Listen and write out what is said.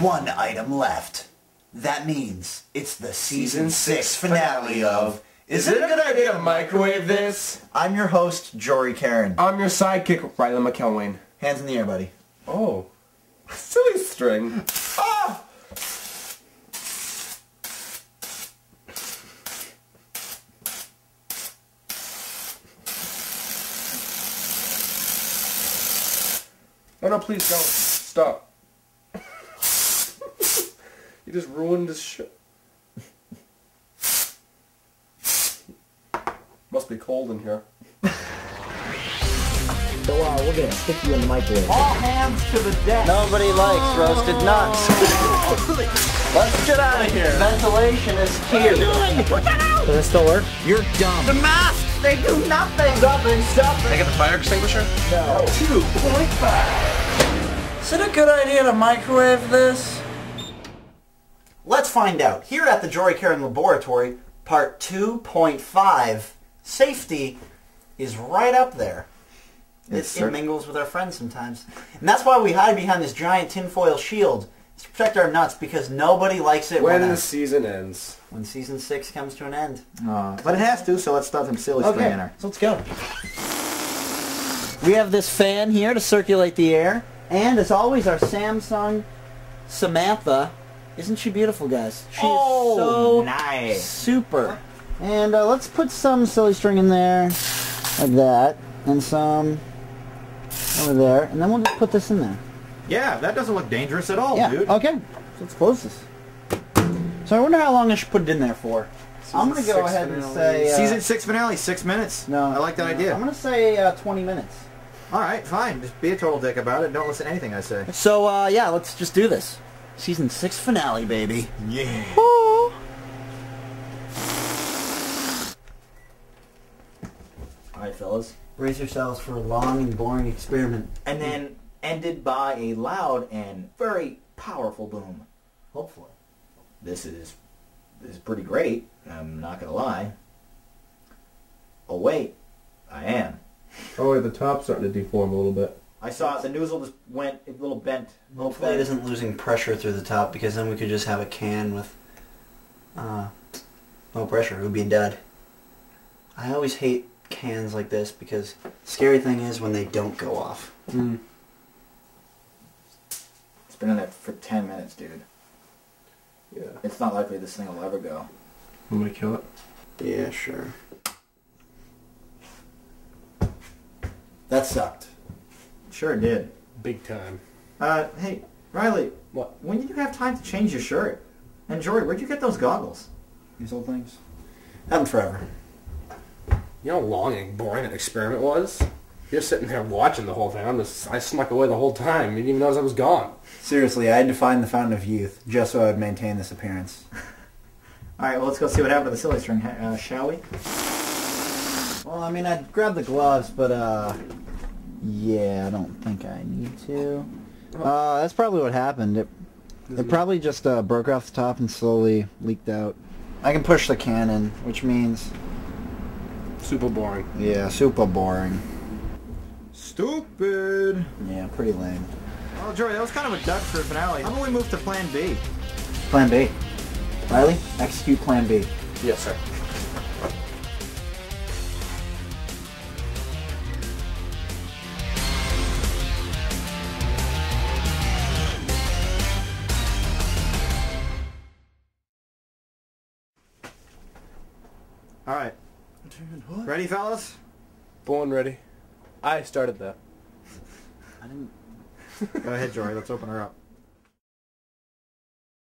one item left. That means it's the season, six finale of Is it a good idea to microwave this? I'm your host, Jory Caron. I'm your sidekick, Riley McIlwain. Hands in the air, buddy. Oh. Silly string. Ah! Oh no, please don't. Stop. You just ruined this shit. Must be cold in here. So uh, we're gonna stick you in the microwave. All hands to the deck. Nobody likes roasted nuts. Let's get out of here. Ventilation is key. What Does it still work? You're dumb. The masks, they do nothing. Nothing, nothing. I get the fire extinguisher? No. 2.5. Is it a good idea to microwave this? Let's find out. Here at the Jory Caron Laboratory, part 2.5, safety is right up there. It, Yes, it sir. mingles with our friends sometimes. And that's why we hide behind this giant tinfoil shield. To protect our nuts because nobody likes it When when, the season ends. when season 6 comes to an end. Uh, but it has to, so let's stuff him silly string in her. so let's go. We have this fan here to circulate the air. And as always, our Samsung Samantha. Isn't she beautiful, guys? She Oh, is so nice. super. And uh, let's put some silly string in there, like that, and some over there, and then we'll just put this in there. Yeah, that doesn't look dangerous at all, yeah. dude. Okay. So let's close this. So I wonder how long I should put it in there for. I'm gonna go ahead and say uh, Season six finale, six minutes. No, I like that no, idea. I'm gonna say uh, 20 minutes. All right, fine. Just be a total dick about it. Don't listen to anything I say. So uh, yeah, let's just do this. Season six finale, baby. Yeah. All right, fellas. Brace yourselves for a long and boring experiment. and then ended by a loud and very powerful boom. Hopefully. This is this is pretty great. I'm not gonna lie. Oh wait, I am. Oh wait, the top's starting to deform a little bit. I saw the nozzle just went a little bent. Hopefully it isn't losing pressure through the top because then we could just have a can with uh, no pressure. It would be dead. I always hate cans like this because scary thing is when they don't go off. Mm. It's been in there for ten minutes, dude. Yeah. It's not likely this thing will ever go. I'm gonna kill it. Yeah, sure. That sucked. Sure did. Big time. Uh, hey, Riley. What? When did you have time to change your shirt? And Jory, where'd you get those goggles? These old things. Happened forever. You know how long and boring that experiment was? You're sitting there watching the whole thing. I'm just, I snuck away the whole time. You didn't even notice I was gone. Seriously, I had to find the fountain of youth just so I would maintain this appearance. All right, well, let's go see what happened to the silly string, uh, shall we? Well, I mean, I grabbed the gloves, but, uh, yeah, I don't think I need to. Uh, that's probably what happened. It, it probably just, uh, broke off the top and slowly leaked out. I can push the cannon, which means, Super boring. yeah, super boring. Stupid. Yeah, pretty lame. Well, Jory, that was kind of a duck for a finale. How about we move to Plan B? Plan B. Riley, execute Plan B. Yes, sir. All right. Ready, fellas? Born ready. I started that. I didn't... Go ahead, Jory. Let's open her up.